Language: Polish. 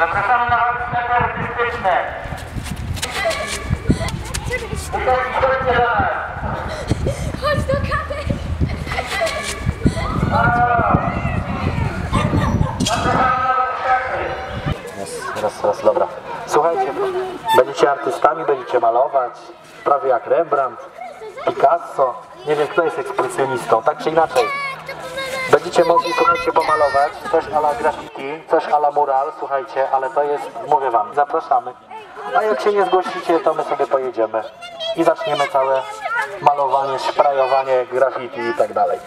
Zapraszamy na warsztaty artystyczne. Tutaj chodźcie do nas. Chodź do kamery. Raz, raz, raz, dobra. Słuchajcie, będziecie artystami, będziecie malować, prawie jak Rembrandt, Picasso. Nie wiem, kto jest ekspresjonistą, tak czy inaczej. Będziecie mogli, słuchajcie, pomalować, coś ala graffiti, coś ala mural, słuchajcie, ale to jest, mówię wam, zapraszamy. A jak się nie zgłosicie, to my sobie pojedziemy i zaczniemy całe malowanie, szprajowanie, graffiti i tak dalej.